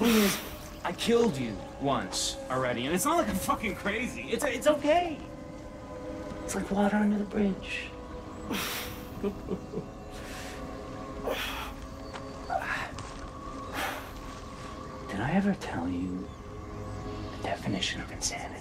Thing is, I killed you once already, and it's not like I'm fucking crazy. It's it's okay. It's like water under the bridge. Did I ever tell you the definition of insanity?